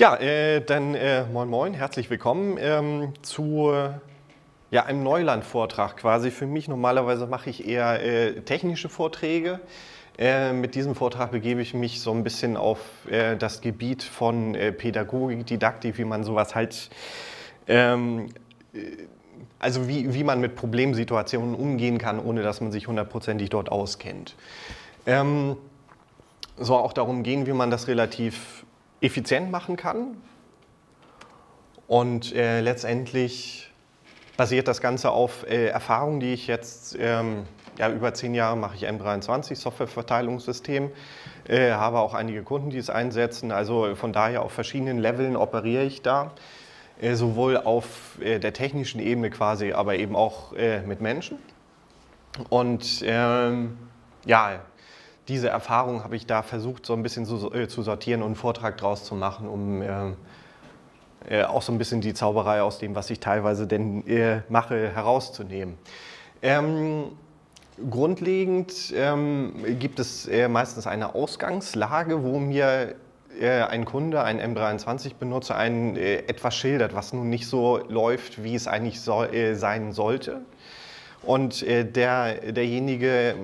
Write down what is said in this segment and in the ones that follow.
Ja, äh, dann äh, moin moin, herzlich willkommen ähm, zu ja, einem Neuland-Vortrag quasi für mich. Normalerweise mache ich eher äh, technische Vorträge. Äh, mit diesem Vortrag begebe ich mich so ein bisschen auf äh, das Gebiet von äh, Pädagogik, Didaktik, wie man sowas halt, ähm, also wie, wie man mit Problemsituationen umgehen kann, ohne dass man sich hundertprozentig dort auskennt. Ähm, soll auch darum gehen, wie man das relativ effizient machen kann. Und äh, letztendlich basiert das Ganze auf äh, Erfahrungen, die ich jetzt, ähm, ja, über zehn Jahre mache ich M23, Softwareverteilungssystem, äh, habe auch einige Kunden, die es einsetzen. Also von daher auf verschiedenen Leveln operiere ich da, äh, sowohl auf äh, der technischen Ebene quasi, aber eben auch äh, mit Menschen. Und ähm, ja, diese Erfahrung habe ich da versucht, so ein bisschen zu, äh, zu sortieren und einen Vortrag draus zu machen, um ähm, äh, auch so ein bisschen die Zauberei aus dem, was ich teilweise denn äh, mache, herauszunehmen. Ähm, grundlegend ähm, gibt es äh, meistens eine Ausgangslage, wo mir äh, ein Kunde, ein M23-Benutzer, ein äh, etwas schildert, was nun nicht so läuft, wie es eigentlich so, sein sollte. Und der, derjenige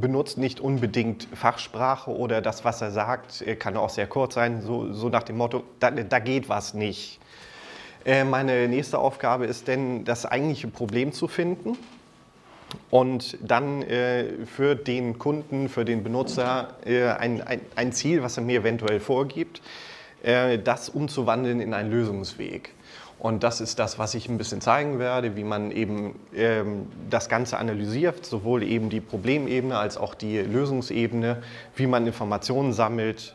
benutzt nicht unbedingt Fachsprache oder das, was er sagt, kann auch sehr kurz sein, so, so nach dem Motto, da, da geht was nicht. Äh, meine nächste Aufgabe ist denn, das eigentliche Problem zu finden und dann äh, für den Kunden, für den Benutzer äh, ein, ein, ein, Ziel, was er mir eventuell vorgibt, äh, das umzuwandeln in einen Lösungsweg. Und das ist das, was ich ein bisschen zeigen werde, wie man eben ähm, das Ganze analysiert, sowohl eben die Problemebene als auch die Lösungsebene, wie man Informationen sammelt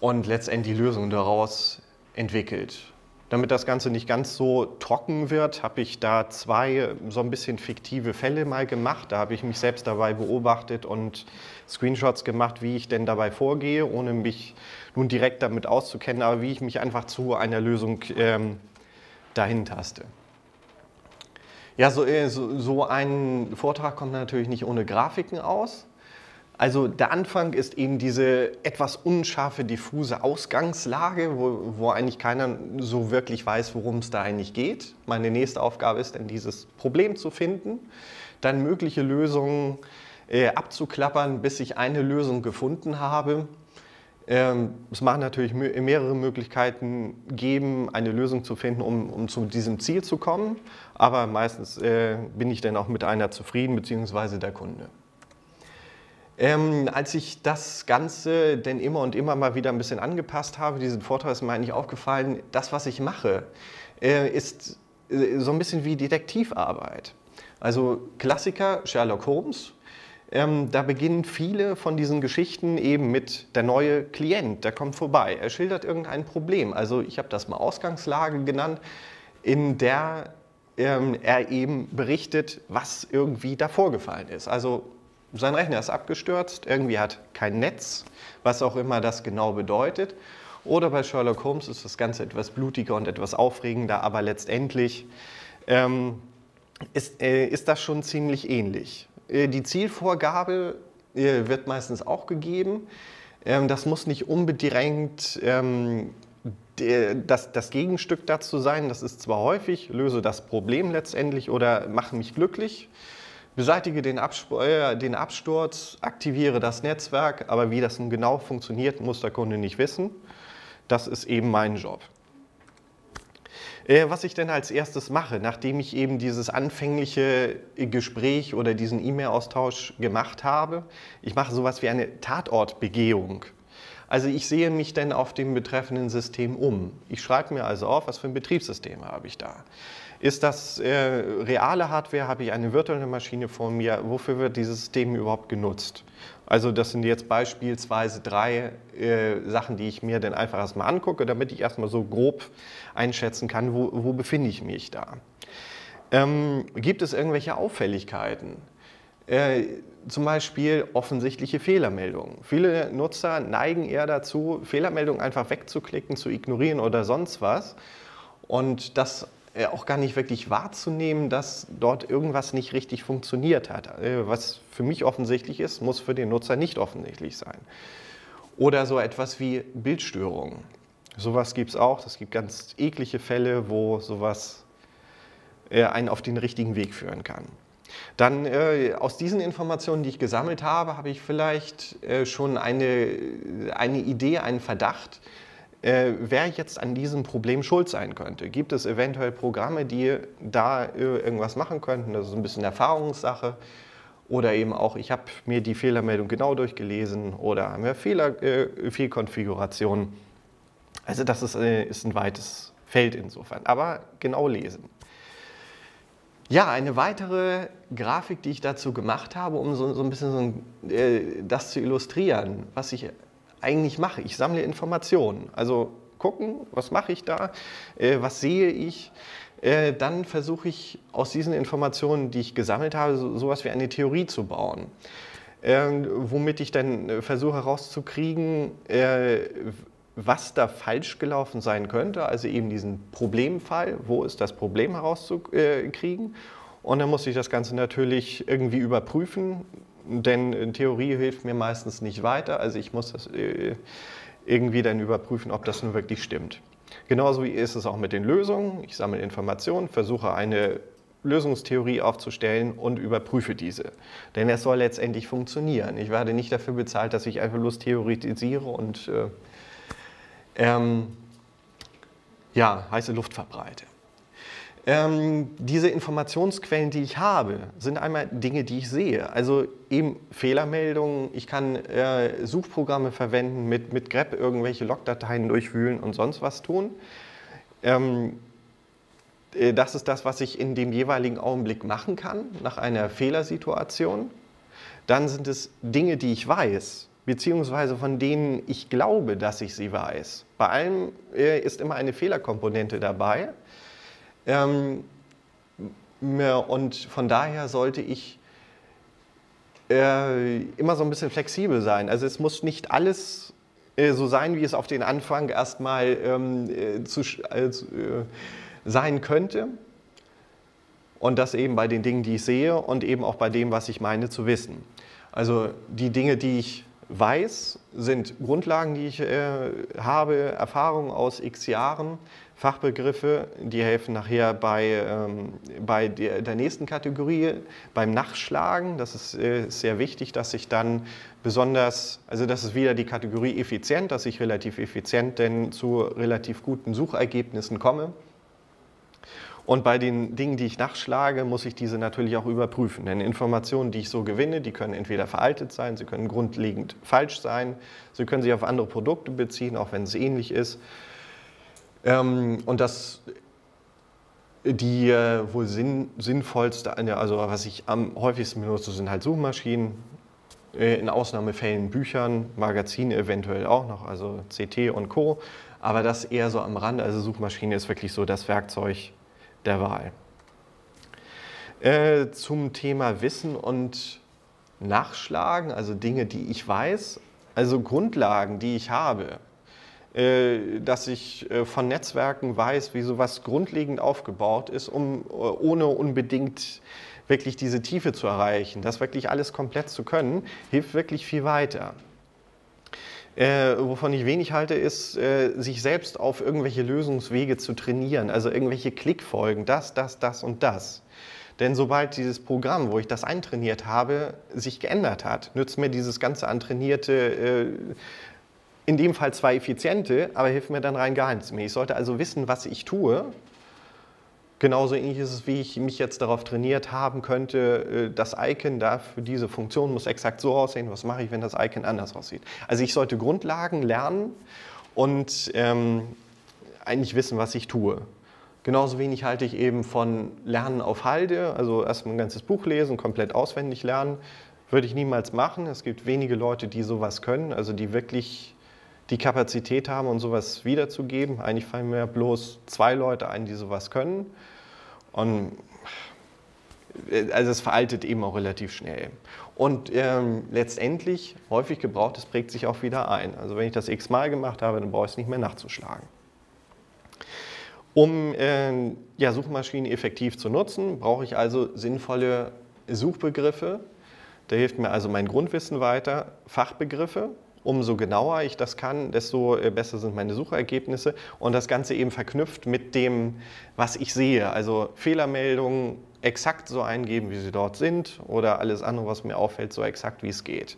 und letztendlich Lösungen daraus entwickelt. Damit das Ganze nicht ganz so trocken wird, habe ich da zwei so ein bisschen fiktive Fälle mal gemacht. Da habe ich mich selbst dabei beobachtet und Screenshots gemacht, wie ich denn dabei vorgehe, ohne mich nun direkt damit auszukennen, aber wie ich mich einfach zu einer Lösung ähm, dahin taste. Ja, so, äh, so, so ein Vortrag kommt natürlich nicht ohne Grafiken aus. Also der Anfang ist eben diese etwas unscharfe, diffuse Ausgangslage, wo, wo, eigentlich keiner so wirklich weiß, worum es da eigentlich geht. Meine nächste Aufgabe ist dann, dieses Problem zu finden, dann mögliche Lösungen äh, abzuklappern, bis ich eine Lösung gefunden habe es mag natürlich mehrere Möglichkeiten geben, eine Lösung zu finden, um, um zu diesem Ziel zu kommen. Aber meistens äh, bin ich dann auch mit einer zufrieden, beziehungsweise der Kunde. Ähm, als ich das Ganze denn immer und immer mal wieder ein bisschen angepasst habe, diesen Vortrag ist mir eigentlich aufgefallen, das, was ich mache, äh, ist äh, so ein bisschen wie Detektivarbeit. Also Klassiker, Sherlock Holmes, ähm, da beginnen viele von diesen Geschichten eben mit der neue Klient, der kommt vorbei. Er schildert irgendein Problem. Also ich habe das mal Ausgangslage genannt, in der ähm, er eben berichtet, was irgendwie da vorgefallen ist. Also sein Rechner ist abgestürzt, irgendwie hat kein Netz, was auch immer das genau bedeutet. Oder bei Sherlock Holmes ist das Ganze etwas blutiger und etwas aufregender, aber letztendlich ähm, ist, äh, ist das schon ziemlich ähnlich. Äh, die Zielvorgabe äh, wird meistens auch gegeben. Ähm, das muss nicht unbedingt ähm, das, Gegenstück dazu sein. Das ist zwar häufig, löse das Problem letztendlich oder mache mich glücklich, beseitige den, äh, den Absturz, aktiviere das Netzwerk, aber wie das nun genau funktioniert, muss der Kunde nicht wissen. Das ist eben mein Job. Äh, was ich denn als erstes mache, nachdem ich eben dieses anfängliche Gespräch oder diesen E-Mail-Austausch gemacht habe. Ich mache sowas wie eine Tatortbegehung. Also ich sehe mich dann auf dem betreffenden System um. Ich schreibe mir also auf, was für ein Betriebssystem habe ich da. Ist das äh, reale Hardware? Habe ich eine virtuelle Maschine vor mir? Wofür wird dieses System überhaupt genutzt? Also das sind jetzt beispielsweise drei äh, Sachen, die ich mir dann einfach erstmal angucke, damit ich erstmal so grob einschätzen kann, wo, wo befinde ich mich da. Ähm, gibt es irgendwelche Auffälligkeiten? Äh, zum Beispiel offensichtliche Fehlermeldungen. Viele Nutzer neigen eher dazu, Fehlermeldungen einfach wegzuklicken, zu ignorieren oder sonst was. Und das auch gar nicht wirklich wahrzunehmen, dass dort irgendwas nicht richtig funktioniert hat. Äh, was für mich offensichtlich ist, muss für den Nutzer nicht offensichtlich sein. Oder so etwas wie Bildstörungen. Sowas gibt es auch. Es gibt ganz eklige Fälle, wo sowas äh, einen auf den richtigen Weg führen kann. Dann äh, aus diesen Informationen, die ich gesammelt habe, habe ich vielleicht äh, schon eine, eine Idee, einen Verdacht, äh, wer jetzt an diesem Problem schuld sein könnte. Gibt es eventuell Programme, die da äh, irgendwas machen könnten? Das ist ein bisschen Erfahrungssache. Oder eben auch, ich habe mir die Fehlermeldung genau durchgelesen oder haben wir Fehler, äh, Fehlkonfigurationen. Also das ist, äh, ist ein weites Feld insofern. Aber genau lesen. Ja, eine weitere Grafik, die ich dazu gemacht habe, um so, so ein bisschen so ein, äh, das zu illustrieren, was ich eigentlich mache. Ich sammle Informationen. Also gucken, was mache ich da, äh, was sehe ich. Äh, dann versuche ich aus diesen Informationen, die ich gesammelt habe, so, sowas wie eine Theorie zu bauen. Ähm, womit ich dann äh, versuche herauszukriegen, äh, was da falsch gelaufen sein könnte, also eben diesen Problemfall, wo ist das Problem herauszukriegen. Und dann muss ich das Ganze natürlich irgendwie überprüfen, denn Theorie hilft mir meistens nicht weiter. Also ich muss das äh, irgendwie dann überprüfen, ob das nun wirklich stimmt. Genauso wie ist es auch mit den Lösungen. Ich sammle Informationen, versuche eine Lösungstheorie aufzustellen und überprüfe diese. Denn es soll letztendlich funktionieren. Ich werde nicht dafür bezahlt, dass ich einfach bloß theoretisiere und äh, ähm, ja, heiße Luft verbreite. Ähm, diese Informationsquellen, die ich habe, sind einmal Dinge, die ich sehe. Also eben Fehlermeldungen, ich kann äh, Suchprogramme verwenden, mit, mit grep irgendwelche Logdateien durchwühlen und sonst was tun. Ähm, äh, das ist das, was ich in dem jeweiligen Augenblick machen kann, nach einer Fehlersituation. Dann sind es Dinge, die ich weiß, beziehungsweise von denen ich glaube, dass ich sie weiß. Bei allem äh, ist immer eine Fehlerkomponente dabei. Ähm, und von daher sollte ich äh, immer so ein bisschen flexibel sein. Also es muss nicht alles äh, so sein, wie es auf den Anfang erstmal ähm, äh, zu, äh, sein könnte. Und das eben bei den Dingen, die ich sehe und eben auch bei dem, was ich meine zu wissen. Also die Dinge, die ich weiß, sind Grundlagen, die ich äh, habe, Erfahrungen aus x Jahren, Fachbegriffe, die helfen nachher bei, ähm, bei der, der, nächsten Kategorie, beim Nachschlagen. Das ist äh, sehr wichtig, dass ich dann besonders, also das ist wieder die Kategorie effizient, dass ich relativ effizient denn zu relativ guten Suchergebnissen komme. Und bei den Dingen, die ich nachschlage, muss ich diese natürlich auch überprüfen. Denn Informationen, die ich so gewinne, die können entweder veraltet sein, sie können grundlegend falsch sein, sie können sich auf andere Produkte beziehen, auch wenn es ähnlich ist. Ähm, und das die äh, wohl sinn, sinnvollste, also was ich am häufigsten benutze, sind halt Suchmaschinen, äh, in Ausnahmefällen Büchern, Magazine eventuell auch noch, also CT und Co. Aber das eher so am Rand, also Suchmaschine ist wirklich so das Werkzeug der Wahl. Äh, zum Thema Wissen und Nachschlagen, also Dinge, die ich weiß, also Grundlagen, die ich habe, äh, dass ich äh, von Netzwerken weiß, wie sowas grundlegend aufgebaut ist, um äh, ohne unbedingt wirklich diese Tiefe zu erreichen, das wirklich alles komplett zu können, hilft wirklich viel weiter. Äh, wovon ich wenig halte, ist, äh, sich selbst auf irgendwelche Lösungswege zu trainieren, also irgendwelche Klickfolgen, das, das, das und das. Denn sobald dieses Programm, wo ich das eintrainiert habe, sich geändert hat, nützt mir dieses ganze antrainierte äh, in dem Fall zwar effiziente, aber hilft mir dann rein gar nichts mehr. Ich sollte also wissen, was ich tue. Genauso ähnlich ist es, wie ich mich jetzt darauf trainiert haben könnte, äh, das Icon da für diese Funktion muss exakt so aussehen. Was mache ich, wenn das Icon anders aussieht? Also ich sollte Grundlagen lernen und ähm, eigentlich wissen, was ich tue. Genauso wenig halte ich eben von Lernen auf Halde, also erstmal ein ganzes Buch lesen, komplett auswendig lernen, würde ich niemals machen. Es gibt wenige Leute, die sowas können, also die wirklich die Kapazität haben, um sowas wiederzugeben. Eigentlich fallen mir bloß zwei Leute ein, die sowas können. Und also es veraltet eben auch relativ schnell. Und ähm, letztendlich, häufig gebraucht, es prägt sich auch wieder ein. Also wenn ich das x-mal gemacht habe, dann brauche ich es nicht mehr nachzuschlagen. Um äh, ja, Suchmaschinen effektiv zu nutzen, brauche ich also sinnvolle Suchbegriffe. Da hilft mir also mein Grundwissen weiter, Fachbegriffe, Umso genauer ich das kann, desto äh, besser sind meine Suchergebnisse und das Ganze eben verknüpft mit dem, was ich sehe. Also Fehlermeldungen exakt so eingeben, wie sie dort sind oder alles andere, was mir auffällt, so exakt, wie es geht.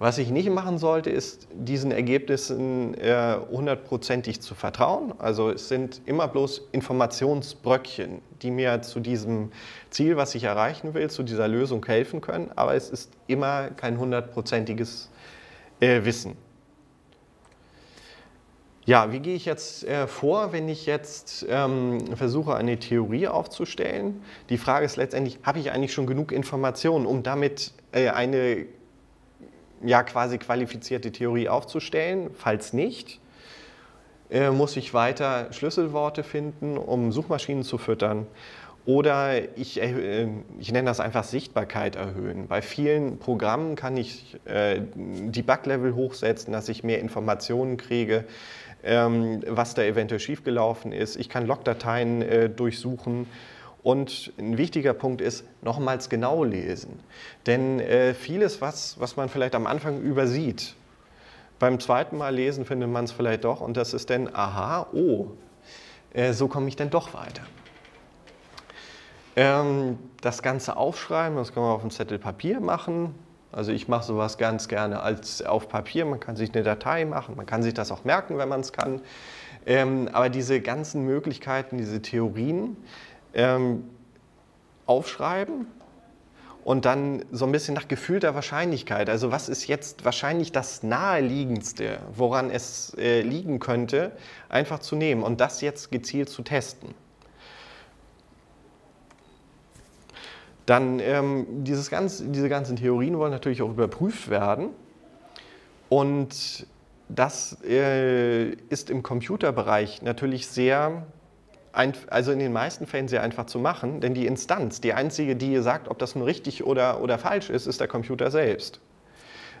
Was ich nicht machen sollte, ist diesen Ergebnissen äh, hundertprozentig zu vertrauen. Also es sind immer bloß Informationsbröckchen, die mir zu diesem Ziel, was ich erreichen will, zu dieser Lösung helfen können. Aber es ist immer kein hundertprozentiges äh, Wissen. Ja, wie gehe ich jetzt äh, vor, wenn ich jetzt ähm, versuche, eine Theorie aufzustellen? Die Frage ist letztendlich, habe ich eigentlich schon genug Informationen, um damit äh, eine ja, quasi qualifizierte Theorie aufzustellen. Falls nicht, äh, muss ich weiter Schlüsselworte finden, um Suchmaschinen zu füttern. Oder ich, äh, ich nenne das einfach Sichtbarkeit erhöhen. Bei vielen Programmen kann ich äh, die Bug-Level hochsetzen, dass ich mehr Informationen kriege, ähm, was da eventuell schiefgelaufen ist. Ich kann Logdateien äh, durchsuchen und ein wichtiger Punkt ist, nochmals genau lesen. Denn äh, vieles, was, was man vielleicht am Anfang übersieht, beim zweiten Mal lesen findet man es vielleicht doch und das ist dann, aha, oh, äh, so komme ich dann doch weiter. Ähm, das Ganze aufschreiben, das kann man auf einem Zettel Papier machen. Also ich mache sowas ganz gerne als auf Papier. Man kann sich eine Datei machen, man kann sich das auch merken, wenn man es kann. Ähm, aber diese ganzen Möglichkeiten, diese Theorien, ähm, aufschreiben und dann so ein bisschen nach gefühlter Wahrscheinlichkeit. Also was ist jetzt wahrscheinlich das naheliegendste, woran es äh, liegen könnte, einfach zu nehmen und das jetzt gezielt zu testen. Dann ähm, dieses ganz, diese ganzen Theorien wollen natürlich auch überprüft werden und das äh, ist im Computerbereich natürlich sehr also in den meisten Fällen sehr einfach zu machen, denn die Instanz, die einzige, die sagt, ob das nun richtig oder, oder falsch ist, ist der Computer selbst.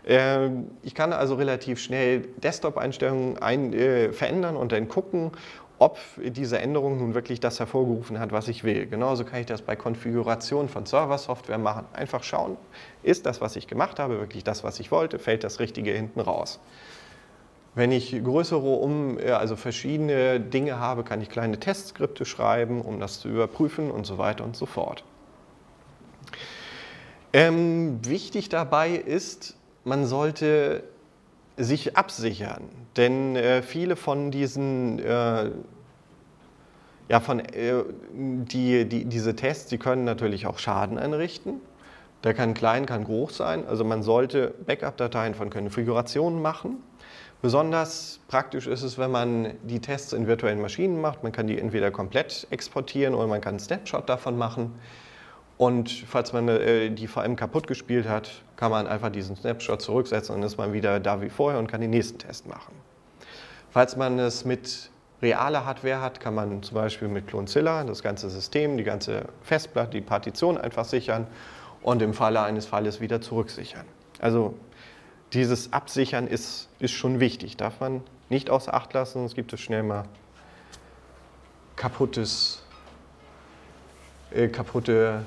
Ähm, ich kann also relativ schnell Desktop-Einstellungen ein, äh, verändern und dann gucken, ob diese Änderung nun wirklich das hervorgerufen hat, was ich will. Genauso kann ich das bei Konfiguration von Server-Software machen. Einfach schauen, ist das, was ich gemacht habe, wirklich das, was ich wollte, fällt das Richtige hinten raus. Wenn ich größere, um, also verschiedene Dinge habe, kann ich kleine Testskripte schreiben, um das zu überprüfen und so weiter und so fort. Ähm, wichtig dabei ist, man sollte sich absichern, denn äh, viele von diesen äh, ja, von, äh, die, die, diese Tests, die können natürlich auch Schaden anrichten. Der kann klein, kann groß sein. Also man sollte Backup-Dateien von Konfigurationen machen. Besonders praktisch ist es, wenn man die Tests in virtuellen Maschinen macht. Man kann die entweder komplett exportieren oder man kann einen Snapshot davon machen. Und falls man äh, die VM kaputt gespielt hat, kann man einfach diesen Snapshot zurücksetzen und ist man wieder da wie vorher und kann den nächsten Test machen. Falls man es mit realer Hardware hat, kann man zum Beispiel mit Clonezilla das ganze System, die ganze Festplatte, die Partition einfach sichern und im Falle eines Falles wieder zurücksichern. Also dieses Absichern ist, ist schon wichtig, darf man nicht außer Acht lassen, sonst gibt es schnell mal kaputtes, äh, kaputte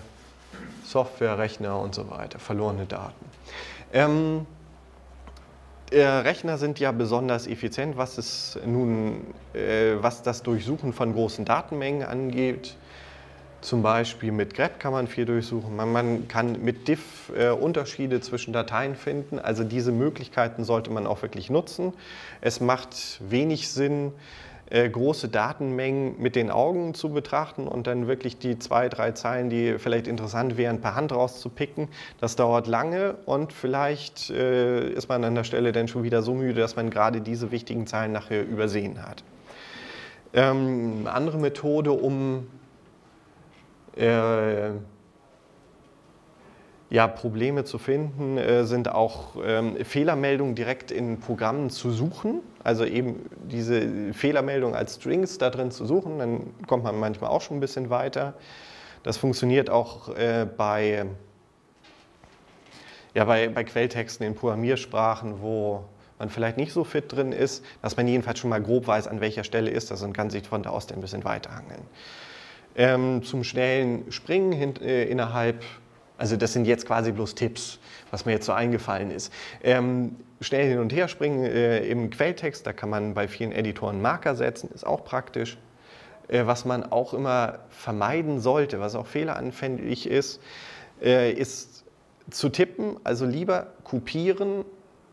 Software, Rechner und so weiter, verlorene Daten. Ähm, äh, Rechner sind ja besonders effizient, was, es nun, äh, was das Durchsuchen von großen Datenmengen angeht. Zum Beispiel mit grep kann man viel durchsuchen. Man, man kann mit diff äh, Unterschiede zwischen Dateien finden. Also diese Möglichkeiten sollte man auch wirklich nutzen. Es macht wenig Sinn, äh, große Datenmengen mit den Augen zu betrachten und dann wirklich die zwei, drei Zeilen, die vielleicht interessant wären, per Hand rauszupicken. Das dauert lange und vielleicht äh, ist man an der Stelle dann schon wieder so müde, dass man gerade diese wichtigen Zeilen nachher übersehen hat. Ähm, andere Methode, um äh, ja, Probleme zu finden, äh, sind auch ähm, Fehlermeldungen direkt in Programmen zu suchen. Also eben diese Fehlermeldung als Strings da drin zu suchen, dann kommt man manchmal auch schon ein bisschen weiter. Das funktioniert auch äh, bei, ja, bei, bei Quelltexten in Programmiersprachen, wo man vielleicht nicht so fit drin ist, dass man jedenfalls schon mal grob weiß, an welcher Stelle ist das und kann sich von da aus ein bisschen weiterhangeln ähm, zum schnellen Springen hin, äh, innerhalb Also das sind jetzt quasi bloß Tipps, was mir jetzt so eingefallen ist. Ähm, schnell hin und her springen äh, im Quelltext, da kann man bei vielen Editoren Marker setzen, ist auch praktisch. Äh, was man auch immer vermeiden sollte, was auch fehleranfällig ist, äh, ist zu tippen, also lieber kopieren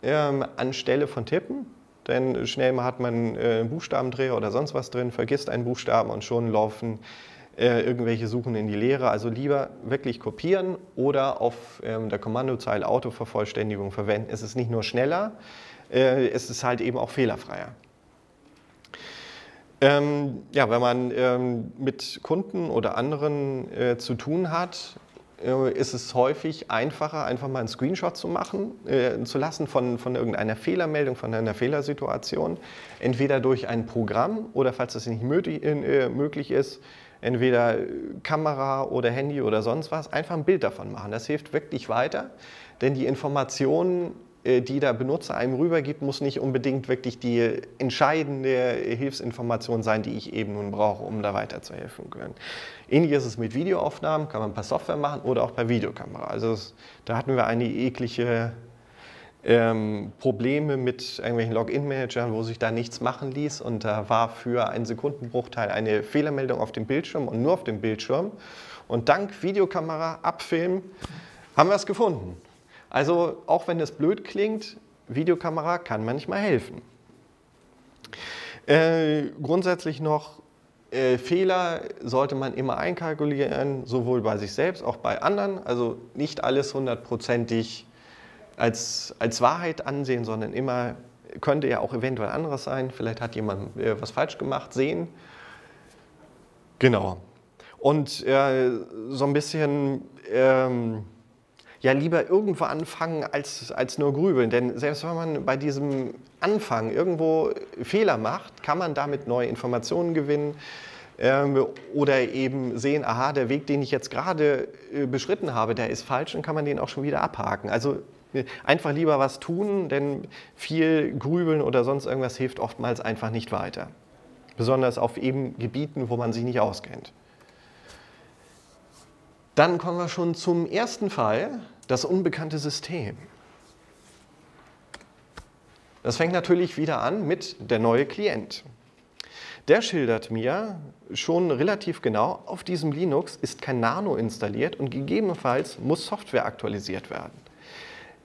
ähm, anstelle von tippen. Denn schnell mal hat man äh, einen Buchstabendreher oder sonst was drin, vergisst einen Buchstaben und schon laufen äh, irgendwelche Suchen in die Leere. Also lieber wirklich kopieren oder auf ähm, der Kommandozeile Autovervollständigung verwenden. Es ist nicht nur schneller, äh, es ist halt eben auch fehlerfreier. Ähm, ja, wenn man ähm, mit Kunden oder anderen äh, zu tun hat, äh, ist es häufig einfacher, einfach mal einen Screenshot zu machen, äh, zu lassen von, von irgendeiner Fehlermeldung, von einer Fehlersituation. Entweder durch ein Programm oder, falls das nicht möglich, äh, möglich ist, entweder Kamera oder Handy oder sonst was, einfach ein Bild davon machen. Das hilft wirklich weiter, denn die Informationen, äh, die der Benutzer einem rübergibt, muss nicht unbedingt wirklich die entscheidende Hilfsinformation sein, die ich eben nun brauche, um da weiterzuhelfen können. Ähnlich ist es mit Videoaufnahmen, kann man per Software machen oder auch per Videokamera. Also da hatten wir eine eklige ähm, Probleme mit irgendwelchen Login-Managern, wo sich da nichts machen ließ. Und da war für einen Sekundenbruchteil eine Fehlermeldung auf dem Bildschirm und nur auf dem Bildschirm. Und dank Videokamera, Abfilm, haben wir es gefunden. Also auch wenn es blöd klingt, Videokamera kann manchmal helfen. Äh, grundsätzlich noch, äh, Fehler sollte man immer einkalkulieren, sowohl bei sich selbst, auch bei anderen. Also nicht alles hundertprozentig als, als Wahrheit ansehen, sondern immer, könnte ja auch eventuell anderes sein. Vielleicht hat jemand äh, was falsch gemacht, sehen. Genau. Und äh, so ein bisschen, ähm, ja, lieber irgendwo anfangen als, als nur grübeln. Denn selbst wenn man bei diesem Anfang irgendwo Fehler macht, kann man damit neue Informationen gewinnen ähm, oder eben sehen, aha, der Weg, den ich jetzt gerade äh, beschritten habe, der ist falsch, dann kann man den auch schon wieder abhaken. Also Einfach lieber was tun, denn viel Grübeln oder sonst irgendwas hilft oftmals einfach nicht weiter. Besonders auf eben Gebieten, wo man sich nicht auskennt. Dann kommen wir schon zum ersten Fall, das unbekannte System. Das fängt natürlich wieder an mit der neue Klient. Der schildert mir schon relativ genau, auf diesem Linux ist kein Nano installiert und gegebenenfalls muss Software aktualisiert werden.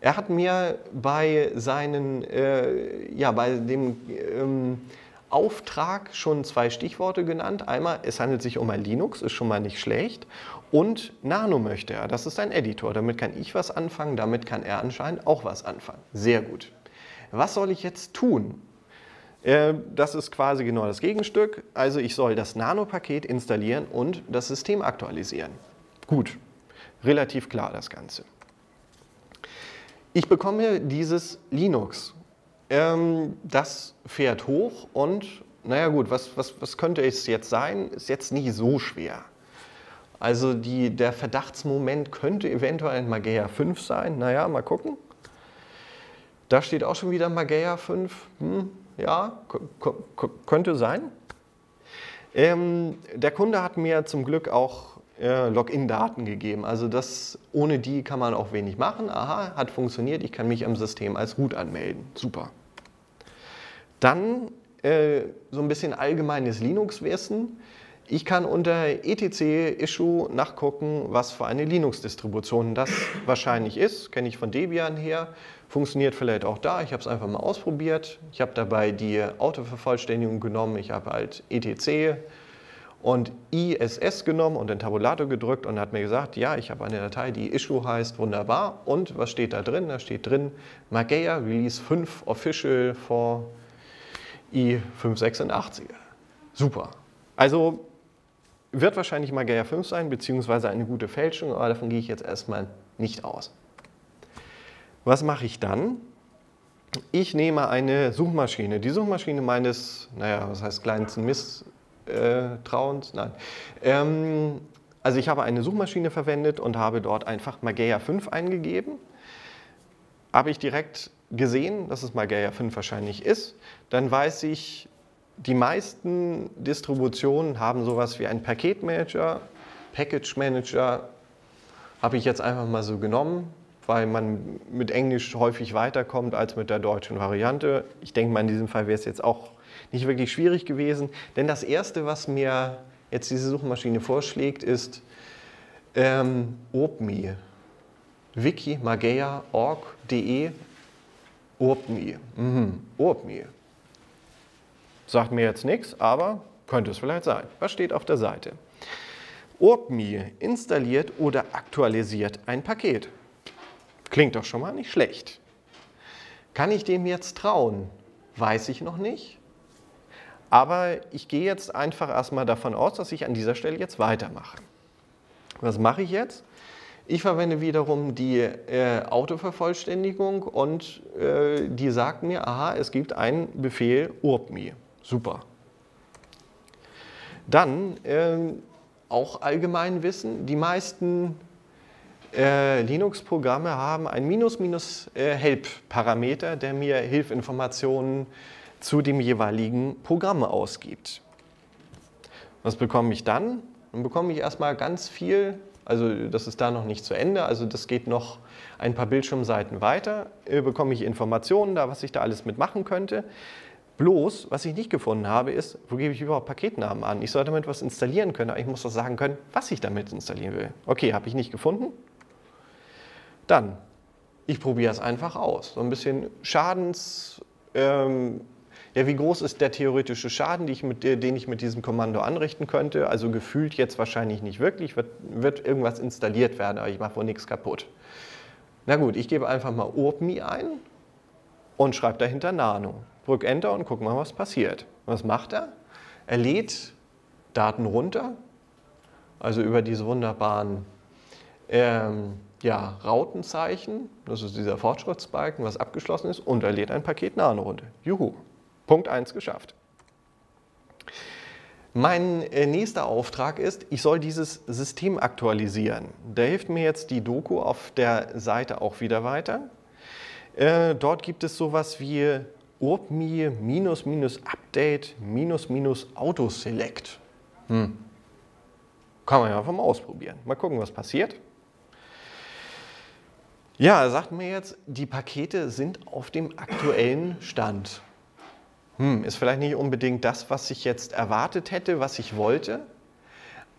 Er hat mir bei, seinen, äh, ja, bei dem ähm, Auftrag schon zwei Stichworte genannt. Einmal, es handelt sich um ein Linux, ist schon mal nicht schlecht. Und Nano möchte er, das ist ein Editor. Damit kann ich was anfangen, damit kann er anscheinend auch was anfangen. Sehr gut. Was soll ich jetzt tun? Äh, das ist quasi genau das Gegenstück. Also ich soll das Nano-Paket installieren und das System aktualisieren. Gut, relativ klar das Ganze. Ich bekomme dieses Linux. Ähm, das fährt hoch und naja gut, was, was, was könnte es jetzt sein? Ist jetzt nicht so schwer. Also die, der Verdachtsmoment könnte eventuell ein Mageia 5 sein. Naja, mal gucken. Da steht auch schon wieder Mageia 5. Hm, ja, könnte sein. Ähm, der Kunde hat mir zum Glück auch äh, Login-Daten gegeben. Also das, ohne die kann man auch wenig machen. Aha, hat funktioniert, ich kann mich am System als Root anmelden. Super. Dann äh, so ein bisschen allgemeines Linux-Wissen. Ich kann unter etc-issue nachgucken, was für eine Linux-Distribution das wahrscheinlich ist. Kenne ich von Debian her. Funktioniert vielleicht auch da. Ich habe es einfach mal ausprobiert. Ich habe dabei die Autovervollständigung genommen. Ich habe halt etc und ISS genommen und den Tabulator gedrückt und hat mir gesagt, ja, ich habe eine Datei, die Issue heißt, wunderbar. Und was steht da drin? Da steht drin Mageia Release 5 Official for i586. Super. Also wird wahrscheinlich Mageia 5 sein, beziehungsweise eine gute Fälschung, aber davon gehe ich jetzt erstmal nicht aus. Was mache ich dann? Ich nehme eine Suchmaschine, die Suchmaschine meines, naja, was heißt kleinsten Miss äh, trauend, nein. Ähm, also ich habe eine Suchmaschine verwendet und habe dort einfach Mageia 5 eingegeben. Habe ich direkt gesehen, dass es Mageia 5 wahrscheinlich ist. Dann weiß ich, die meisten Distributionen haben sowas wie einen Paketmanager, Package Manager, Habe ich jetzt einfach mal so genommen, weil man mit Englisch häufig weiterkommt als mit der deutschen Variante. Ich denke mal, in diesem Fall wäre es jetzt auch nicht wirklich schwierig gewesen, denn das Erste, was mir jetzt diese Suchmaschine vorschlägt, ist ähm, OPMI. Wiki, Magea, org.de, OPMI. Mhm. OPMI. Sagt mir jetzt nichts, aber könnte es vielleicht sein. Was steht auf der Seite? OPMI installiert oder aktualisiert ein Paket. Klingt doch schon mal nicht schlecht. Kann ich dem jetzt trauen? Weiß ich noch nicht. Aber ich gehe jetzt einfach erstmal davon aus, dass ich an dieser Stelle jetzt weitermache. Was mache ich jetzt? Ich verwende wiederum die äh, Autovervollständigung und äh, die sagt mir, aha, es gibt einen Befehl urbmi. Super. Dann äh, auch allgemein wissen, die meisten äh, Linux-Programme haben einen Minus-Minus-Help-Parameter, der mir Hilfinformationen zu dem jeweiligen Programm ausgibt. Was bekomme ich dann? Dann bekomme ich erstmal ganz viel, also das ist da noch nicht zu Ende, also das geht noch ein paar Bildschirmseiten weiter, äh, bekomme ich Informationen da, was ich da alles mitmachen könnte. Bloß, was ich nicht gefunden habe, ist, wo gebe ich überhaupt Paketnamen an? Ich soll damit was installieren können, aber ich muss doch sagen können, was ich damit installieren will. Okay, habe ich nicht gefunden. Dann, ich probiere es einfach aus. So ein bisschen Schadens, ähm, ja, wie groß ist der theoretische Schaden, ich mit, den ich mit diesem Kommando anrichten könnte? Also gefühlt jetzt wahrscheinlich nicht wirklich, wird, wird irgendwas installiert werden, aber ich mache wohl nichts kaputt. Na gut, ich gebe einfach mal OPMI ein und schreibe dahinter Nano. Drück Enter und guck mal, was passiert. Was macht er? Er lädt Daten runter, also über diese wunderbaren ähm, ja, Rautenzeichen, das ist dieser Fortschrittsbalken, was abgeschlossen ist, und er lädt ein Paket Nano runter. Juhu. Punkt 1 geschafft. Mein äh, nächster Auftrag ist, ich soll dieses System aktualisieren. Da hilft mir jetzt die Doku auf der Seite auch wieder weiter. Äh, dort gibt es sowas wie urbmi minus minus update minus minus autoselect. Hm. Kann man ja einfach mal ausprobieren. Mal gucken, was passiert. Ja, sagt mir jetzt, die Pakete sind auf dem aktuellen Stand hm, ist vielleicht nicht unbedingt das, was ich jetzt erwartet hätte, was ich wollte,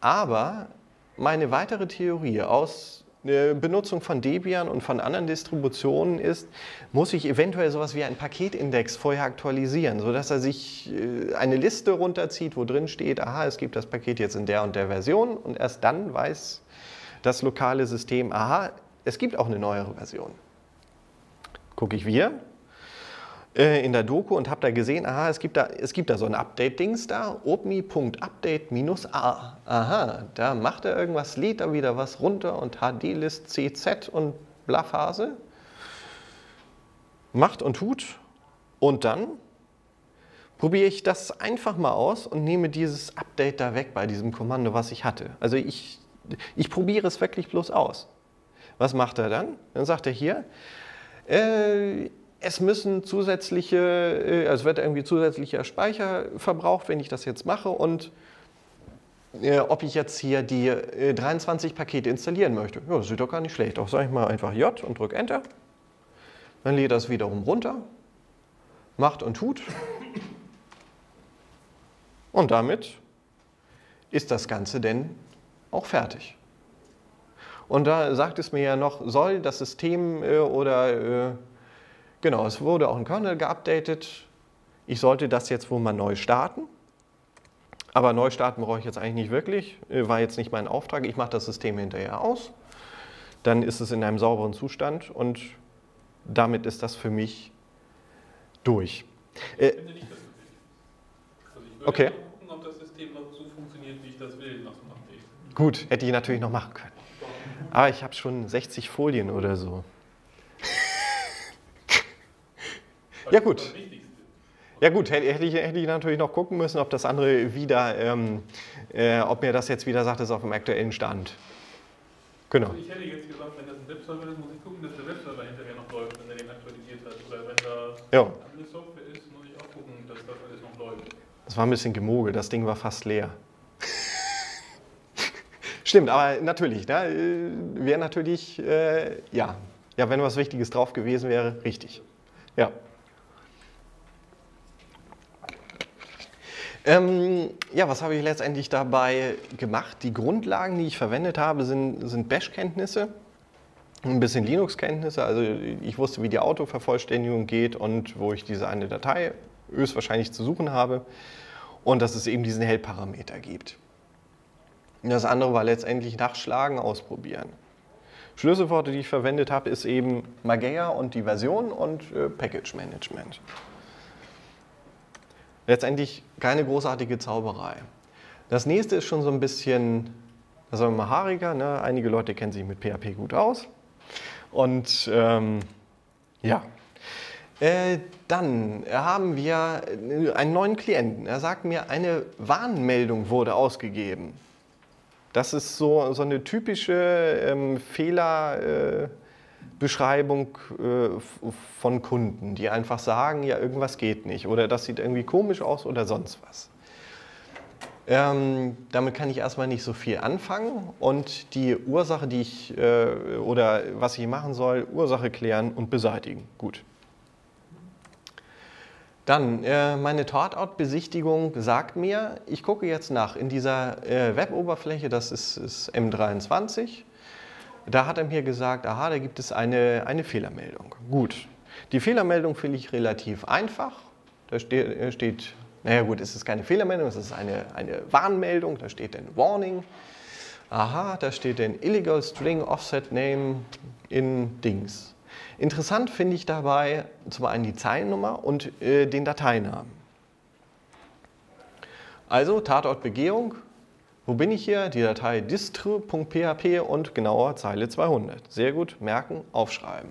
aber meine weitere Theorie aus der Benutzung von Debian und von anderen Distributionen ist, muss ich eventuell sowas wie einen Paketindex vorher aktualisieren, sodass er sich äh, eine Liste runterzieht, wo drin steht, aha, es gibt das Paket jetzt in der und der Version und erst dann weiß das lokale System, aha, es gibt auch eine neuere Version. Gucke ich wieder, äh, in der Doku und habe da gesehen, aha, es gibt da, es gibt da so ein Update-Dings da, opmi.update-a. Aha, da macht er irgendwas, lädt da wieder was runter und HD-List CZ und Blaphase. Macht und tut. Und dann probiere ich das einfach mal aus und nehme dieses Update da weg bei diesem Kommando, was ich hatte. Also ich, ich probiere es wirklich bloß aus. Was macht er dann? Dann sagt er hier, äh, es müssen zusätzliche, also wird irgendwie zusätzlicher Speicher verbraucht, wenn ich das jetzt mache und äh, ob ich jetzt hier die äh, 23 Pakete installieren möchte. Ja, das sieht doch gar nicht schlecht aus. Sage ich mal einfach J und drücke Enter. Dann lädt das wiederum runter, macht und tut. Und damit ist das Ganze denn auch fertig. Und da sagt es mir ja noch, soll das System äh, oder äh, Genau, es wurde auch ein Kernel geupdatet. Ich sollte das jetzt wohl mal neu starten. Aber neu starten brauche ich jetzt eigentlich nicht wirklich. Äh, war jetzt nicht mein Auftrag. Ich mache das System hinterher aus. Dann ist es in einem sauberen Zustand und damit ist das für mich durch. Ich äh, finde nicht, dass du Also ich würde okay. gucken, ob das System noch so funktioniert, wie ich das will nach dem Update. Gut, hätte ich natürlich noch machen können. Aber ich habe schon 60 Folien oder so. Ja gut. Ja gut, hätte ich, hätte ich natürlich noch gucken müssen, ob das andere wieder, ähm, äh, ob mir das jetzt wieder sagt, ist auf dem aktuellen Stand. Genau. Also ich hätte jetzt gesagt, wenn das ein Webserver ist, muss ich gucken, dass der Webserver hinterher noch läuft, wenn er den aktualisiert hat. Oder wenn da ja. andere Software ist, muss ich auch gucken, dass das alles noch läuft. Das war ein bisschen gemogelt, das Ding war fast leer. Stimmt, aber natürlich, ne, wäre natürlich, äh, ja. ja, wenn was Wichtiges drauf gewesen wäre, richtig. Ja. Ähm, ja, was habe ich letztendlich dabei gemacht? Die Grundlagen, die ich verwendet habe, sind, sind Bash-Kenntnisse, ein bisschen Linux-Kenntnisse. Also ich wusste, wie die Autovervollständigung geht und wo ich diese eine Datei höchstwahrscheinlich zu suchen habe und dass es eben diesen Hell-Parameter gibt. Das andere war letztendlich nachschlagen, ausprobieren. Schlüsselworte, die ich verwendet habe, ist eben Mageia und die Version und äh, Package Management. Letztendlich keine großartige Zauberei. Das nächste ist schon so ein bisschen, sagen wir mal, haariger. Ne? Einige Leute kennen sich mit PHP gut aus. Und ähm, ja, äh, dann haben wir einen neuen Klienten. Er sagt mir, eine Warnmeldung wurde ausgegeben. Das ist so, so eine typische ähm, Fehlerbeschreibung äh, äh, von Kunden, die einfach sagen, ja, irgendwas geht nicht oder das sieht irgendwie komisch aus oder sonst was. Ähm, damit kann ich erstmal nicht so viel anfangen und die Ursache, die ich äh, oder was ich machen soll, Ursache klären und beseitigen. Gut. Dann, äh, meine Tortout-Besichtigung sagt mir, ich gucke jetzt nach in dieser äh, Web-Oberfläche, das ist, ist, M23. Da hat er mir gesagt, aha, da gibt es eine, eine Fehlermeldung. Gut, die Fehlermeldung finde ich relativ einfach. Da steht, äh, steht, naja gut, es ist keine Fehlermeldung, es ist eine, eine Warnmeldung, da steht ein Warning. Aha, da steht ein Illegal String Offset Name in Dings. Interessant finde ich dabei zum einen die Zeilennummer und äh, den Dateinamen. Also Tatortbegehung. Wo bin ich hier? Die Datei distro.php und genauer Zeile 200. Sehr gut, merken, aufschreiben.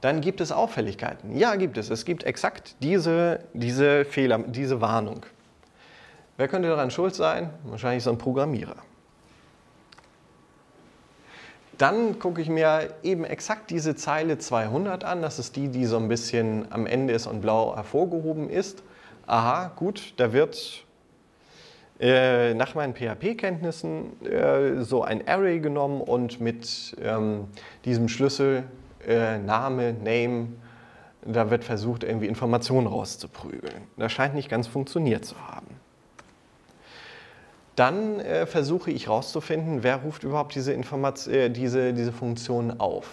Dann gibt es Auffälligkeiten. Ja, gibt es. Es gibt exakt diese, diese Fehler, diese Warnung. Wer könnte daran schuld sein? Wahrscheinlich so ein Programmierer. Dann gucke ich mir eben exakt diese Zeile 200 an. Das ist die, die so ein bisschen am Ende ist und blau hervorgehoben ist. Aha, gut, da wird äh, nach meinen PHP-Kenntnissen äh, so ein Array genommen und mit ähm, diesem Schlüssel äh, Name, Name, da wird versucht, irgendwie Informationen rauszuprügeln. Das scheint nicht ganz funktioniert zu haben. Dann äh, versuche ich herauszufinden, wer ruft überhaupt diese, äh, diese, diese Funktion auf.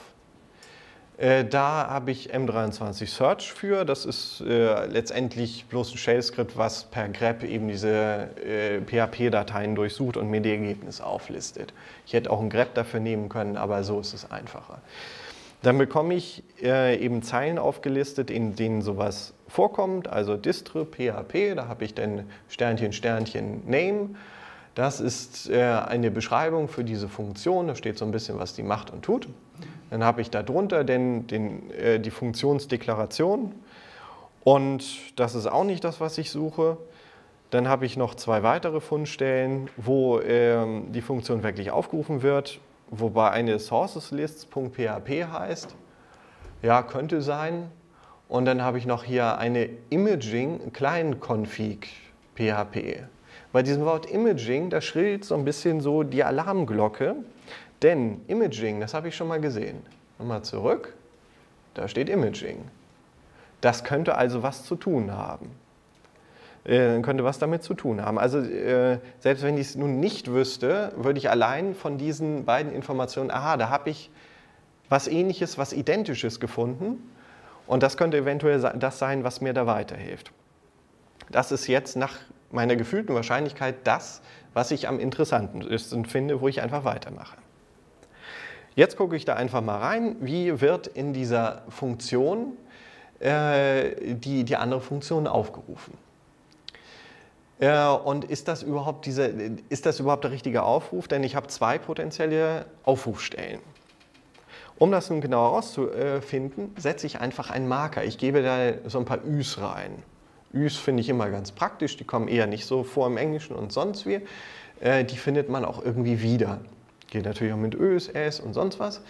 Äh, da habe ich M23 Search für. Das ist äh, letztendlich bloß ein Shell-Skript, was per grep eben diese äh, PHP-Dateien durchsucht und mir die Ergebnisse auflistet. Ich hätte auch ein grep dafür nehmen können, aber so ist es einfacher. Dann bekomme ich äh, eben Zeilen aufgelistet, in denen sowas vorkommt, also distro PHP, da habe ich dann Sternchen, Sternchen, Name das ist äh, eine Beschreibung für diese Funktion. Da steht so ein bisschen, was die macht und tut. Dann habe ich darunter den, den, äh, die Funktionsdeklaration. Und das ist auch nicht das, was ich suche. Dann habe ich noch zwei weitere Fundstellen, wo ähm, die Funktion wirklich aufgerufen wird, wobei eine sourceslists.php heißt. Ja, könnte sein. Und dann habe ich noch hier eine Imaging Client Config PHP. Bei diesem Wort Imaging, da schrillt so ein bisschen so die Alarmglocke, denn Imaging, das habe ich schon mal gesehen. Nochmal zurück, da steht Imaging. Das könnte also was zu tun haben. Äh, könnte was damit zu tun haben. Also äh, selbst wenn ich es nun nicht wüsste, würde ich allein von diesen beiden Informationen, aha, da habe ich was ähnliches, was identisches gefunden und das könnte eventuell das sein, was mir da weiterhilft. Das ist jetzt nach meiner gefühlten Wahrscheinlichkeit das, was ich am interessantesten finde, wo ich einfach weitermache. Jetzt gucke ich da einfach mal rein, wie wird in dieser Funktion äh, die, die andere Funktion aufgerufen. Äh, und ist das, überhaupt diese, ist das überhaupt der richtige Aufruf? Denn ich habe zwei potenzielle Aufrufstellen. Um das nun genauer herauszufinden, setze ich einfach einen Marker. Ich gebe da so ein paar Üs rein. Üs finde ich immer ganz praktisch, die kommen eher nicht so vor im Englischen und sonst wie. Äh, die findet man auch irgendwie wieder. Geht natürlich auch mit Ös, S und sonst was.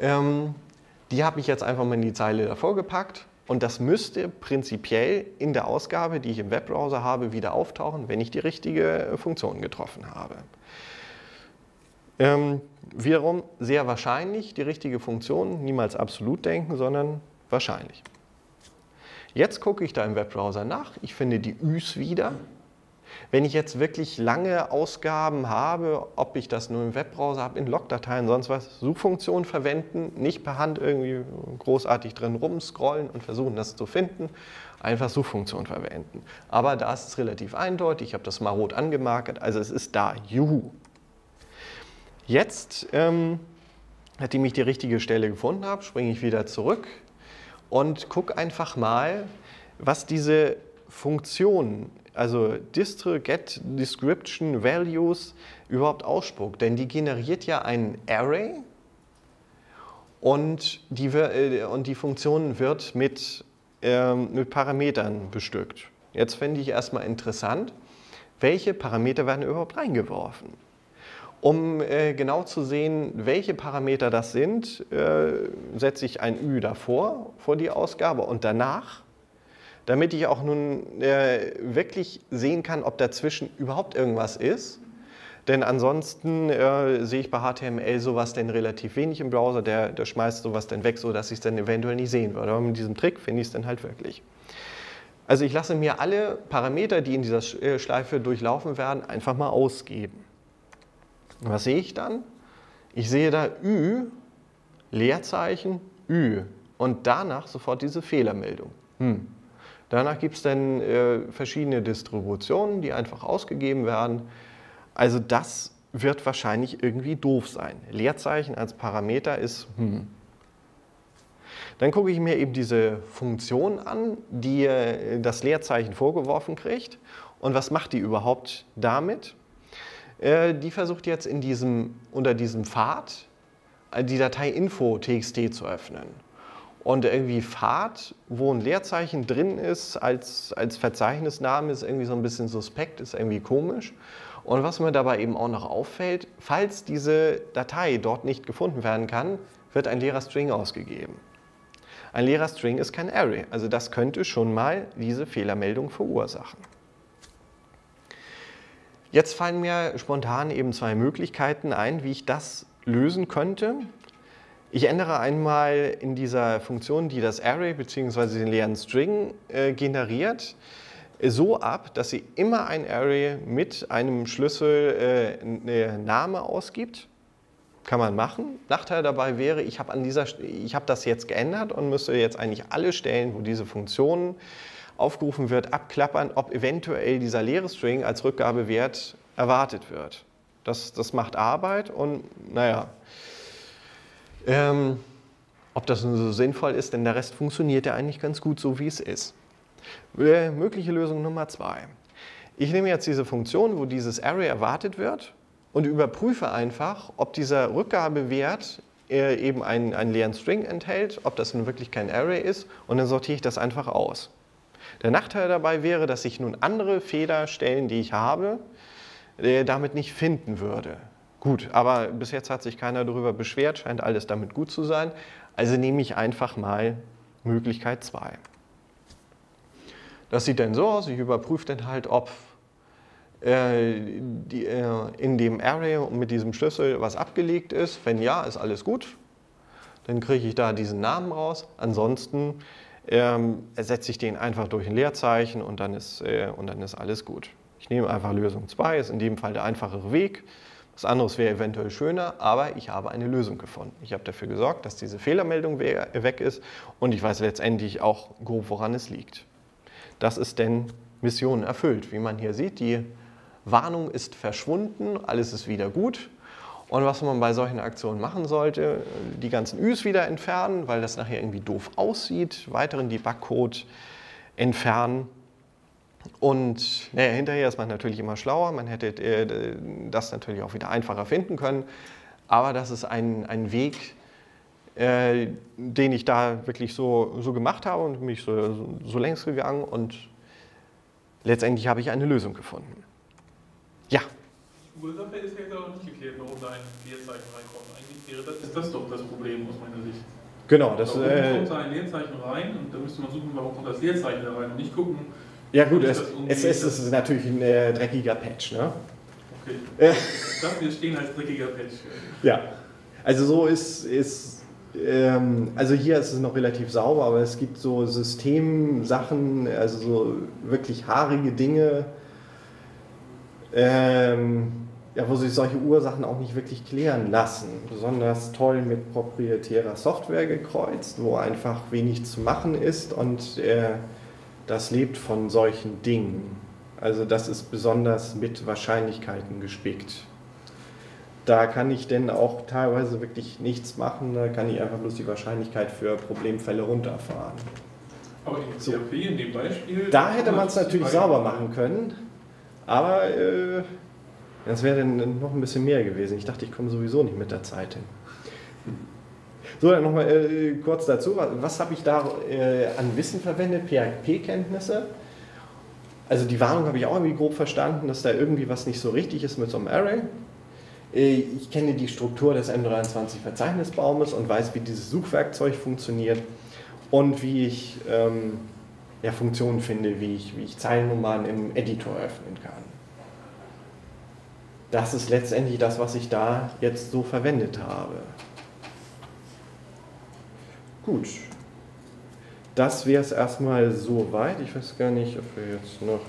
Ähm, die habe ich jetzt einfach mal in die Zeile davor gepackt und das müsste prinzipiell in der Ausgabe, die ich im Webbrowser habe, wieder auftauchen, wenn ich die richtige Funktion getroffen habe. Ähm, wiederum sehr wahrscheinlich die richtige Funktion, niemals absolut denken, sondern wahrscheinlich. Jetzt gucke ich da im Webbrowser nach, ich finde die Üs wieder. Wenn ich jetzt wirklich lange Ausgaben habe, ob ich das nur im Webbrowser habe, in Logdateien, sonst was, Suchfunktion verwenden, nicht per Hand irgendwie großartig drin rumscrollen und versuchen, das zu finden, einfach Suchfunktion verwenden. Aber da ist es relativ eindeutig, ich habe das mal rot angemarkert, also es ist da, juhu. Jetzt, ähm, nachdem ich die richtige Stelle gefunden habe, springe ich wieder zurück und gucke einfach mal, was diese Funktion, also distro get description values überhaupt ausspuckt. Denn die generiert ja ein Array und die, äh, und die Funktion wird mit, ähm, mit Parametern bestückt. Jetzt finde ich erstmal interessant, welche Parameter werden überhaupt reingeworfen. Um äh, genau zu sehen, welche Parameter das sind, äh, setze ich ein Ü davor, vor die Ausgabe und danach, damit ich auch nun äh, wirklich sehen kann, ob dazwischen überhaupt irgendwas ist. Denn ansonsten äh, sehe ich bei HTML sowas denn relativ wenig im Browser, der, der schmeißt sowas dann weg, sodass ich es dann eventuell nicht sehen würde. Aber mit diesem Trick finde ich es dann halt wirklich. Also ich lasse mir alle Parameter, die in dieser äh, Schleife durchlaufen werden, einfach mal ausgeben. Was sehe ich dann? Ich sehe da Ü, Leerzeichen, Ü und danach sofort diese Fehlermeldung. Hm. Danach gibt es dann äh, verschiedene Distributionen, die einfach ausgegeben werden. Also das wird wahrscheinlich irgendwie doof sein. Leerzeichen als Parameter ist hm. Dann gucke ich mir eben diese Funktion an, die äh, das Leerzeichen vorgeworfen kriegt. Und was macht die überhaupt damit? Äh, die versucht jetzt in diesem, unter diesem Pfad äh, die Datei info.txt zu öffnen. Und irgendwie Pfad, wo ein Leerzeichen drin ist, als, als Verzeichnisname, ist irgendwie so ein bisschen suspekt, ist irgendwie komisch. Und was mir dabei eben auch noch auffällt, falls diese Datei dort nicht gefunden werden kann, wird ein leerer String ausgegeben. Ein leerer String ist kein Array, also das könnte schon mal diese Fehlermeldung verursachen. Jetzt fallen mir spontan eben zwei Möglichkeiten ein, wie ich das lösen könnte. Ich ändere einmal in dieser Funktion, die das Array bzw. den leeren String äh, generiert, so ab, dass sie immer ein Array mit einem Schlüssel äh, Name ausgibt. Kann man machen. Nachteil dabei wäre, ich habe hab das jetzt geändert und müsste jetzt eigentlich alle Stellen, wo diese Funktionen aufgerufen wird, abklappern, ob eventuell dieser leere String als Rückgabewert erwartet wird. Das, das macht Arbeit und naja, ähm, ob das nun so sinnvoll ist, denn der Rest funktioniert ja eigentlich ganz gut so, wie es ist. Äh, mögliche Lösung Nummer zwei. Ich nehme jetzt diese Funktion, wo dieses Array erwartet wird und überprüfe einfach, ob dieser Rückgabewert äh, eben einen, einen leeren String enthält, ob das nun wirklich kein Array ist und dann sortiere ich das einfach aus. Der Nachteil dabei wäre, dass ich nun andere Fehlerstellen, die ich habe, äh, damit nicht finden würde. Gut, aber bis jetzt hat sich keiner darüber beschwert, scheint alles damit gut zu sein. Also nehme ich einfach mal Möglichkeit 2. Das sieht dann so aus, ich überprüfe dann halt, ob äh, äh, in dem Array mit diesem Schlüssel was abgelegt ist. Wenn ja, ist alles gut. Dann kriege ich da diesen Namen raus. Ansonsten ähm, ersetze ich den einfach durch ein Leerzeichen und dann, ist, äh, und dann ist alles gut. Ich nehme einfach Lösung 2, ist in dem Fall der einfachere Weg. Was anderes wäre eventuell schöner, aber ich habe eine Lösung gefunden. Ich habe dafür gesorgt, dass diese Fehlermeldung weg ist und ich weiß letztendlich auch grob, woran es liegt. Das ist denn Mission erfüllt. Wie man hier sieht, die Warnung ist verschwunden, alles ist wieder gut. Und was man bei solchen Aktionen machen sollte, die ganzen Üs wieder entfernen, weil das nachher irgendwie doof aussieht, weiteren Debug-Code entfernen. Und naja, hinterher ist man natürlich immer schlauer, man hätte äh, das natürlich auch wieder einfacher finden können. Aber das ist ein, ein Weg, äh, den ich da wirklich so, so gemacht habe und mich so, so längs gegangen und letztendlich habe ich eine Lösung gefunden. Ja. Ursache ist ja auch nicht geklärt, warum da ein Leerzeichen reinkommt. Eigentlich wäre das, ist das doch das Problem aus meiner Sicht. Genau, das warum äh, kommt da ein Leerzeichen rein und da müsste man suchen, warum kommt das Leerzeichen da rein und nicht gucken. Ja gut, es, es, ist, es ist natürlich ein äh, dreckiger Patch. Ne? Okay. Äh, Das wir stehen als dreckiger Patch. ja, also so ist, ist ähm, also hier ist es noch relativ sauber, aber es gibt so Systemsachen, also so wirklich haarige Dinge, ähm, ja, wo sich solche Ursachen auch nicht wirklich klären lassen. Besonders toll mit proprietärer Software gekreuzt, wo einfach wenig zu machen ist und äh, das lebt von solchen Dingen. Also das ist besonders mit Wahrscheinlichkeiten gespickt. Da kann ich denn auch teilweise wirklich nichts machen, da kann ich einfach bloß die Wahrscheinlichkeit für Problemfälle runterfahren. Aber in PHP, in dem Beispiel. Da hätte man es natürlich sauber machen können, aber äh, das wäre dann noch ein bisschen mehr gewesen. Ich dachte, ich komme sowieso nicht mit der Zeit hin. So, dann nochmal äh, kurz dazu. Was, was habe ich da äh, an Wissen verwendet? PHP-Kenntnisse. Also die Warnung habe ich auch irgendwie grob verstanden, dass da irgendwie was nicht so richtig ist mit so einem Array. Äh, Ich kenne die Struktur des M23-Verzeichnisbaumes und weiß, wie dieses Suchwerkzeug funktioniert und wie ich ähm, ja, Funktionen finde, wie ich, wie ich Zeilennummern im Editor öffnen kann. Das ist letztendlich das, was ich da jetzt so verwendet habe. Gut. Das wäre es erstmal soweit. Ich weiß gar nicht, ob wir jetzt noch.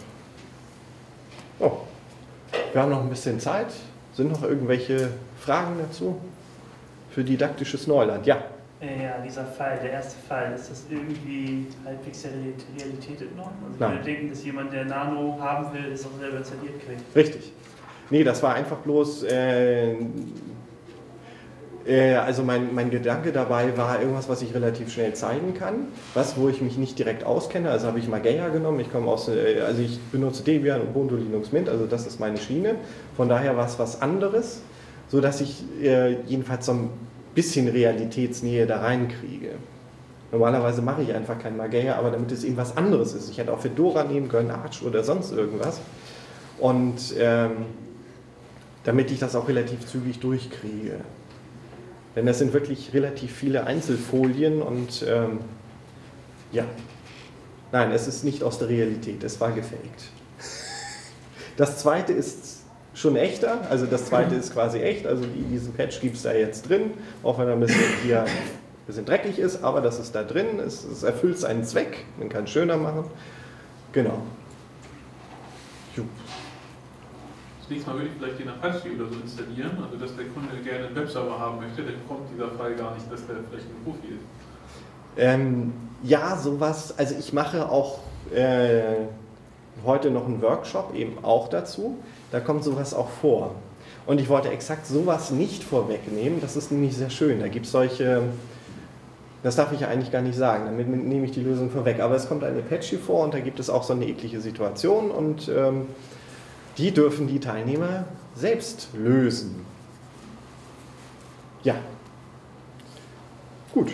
Oh, wir haben noch ein bisschen Zeit. Sind noch irgendwelche Fragen dazu? Für didaktisches Neuland? Ja. Äh, Ja, dieser Fall, der erste Fall, ist das irgendwie halbwegs der Realität- entnommen? Also ich würde denken, dass jemand, der Nano haben will, es auch selber installiert kriegt. Richtig. Nee, das war einfach bloß, äh, äh, also mein, mein Gedanke dabei war irgendwas, was ich relativ schnell zeigen kann, was, wo ich mich nicht direkt auskenne. Also habe ich Mageia genommen, ich aus, äh, also ich benutze Debian und Ubuntu Linux Mint, also das ist meine Schiene. Von daher war es was anderes, so dass ich äh, jedenfalls so ein bisschen Realitätsnähe da reinkriege. Normalerweise mache ich einfach kein Mageia, aber damit es eben was anderes ist. Ich hätte auch Fedora nehmen können, Arch oder sonst irgendwas. Und ähm, damit ich das auch relativ zügig durchkriege. Denn das sind wirklich relativ viele Einzelfolien und ähm, ja, nein, es ist nicht aus der Realität, es war gefaked. Das zweite ist schon echter, also das zweite ist quasi echt, also die- diesen Patch gibt es da jetzt drin, auch wenn er ein bisschen hier ein bisschen dreckig ist, aber das ist da drin, es, es erfüllt seinen Zweck, man kann es schöner machen. Genau. Jupp. Das nächste Mal würde ich vielleicht den Apache oder so installieren, also dass der Kunde gerne einen Webserver haben möchte, dann kommt dieser Fall gar nicht, dass der vielleicht ein Profi ist. Ähm, ja, sowas. Also ich mache auch äh, heute noch einen Workshop eben auch dazu. Da kommt sowas auch vor. Und ich wollte exakt sowas nicht vorwegnehmen. Das ist nämlich sehr schön. Da gibt es solche. Das darf ich ja eigentlich gar nicht sagen, damit nehme ich die Lösung vorweg. Aber es kommt eine Apache vor und da gibt es auch so eine eklige Situation und ähm, die dürfen die Teilnehmer selbst lösen. Ja. Gut.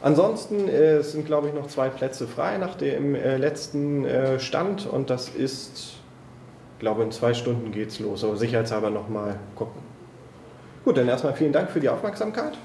Ansonsten äh, sind, glaube ich, noch zwei Plätze frei nach dem äh, letzten äh, Stand und das ist, glaube in zwei Stunden geht's los, aber sicherheitshalber nochmal gucken. Gut, dann erstmal vielen Dank für die Aufmerksamkeit.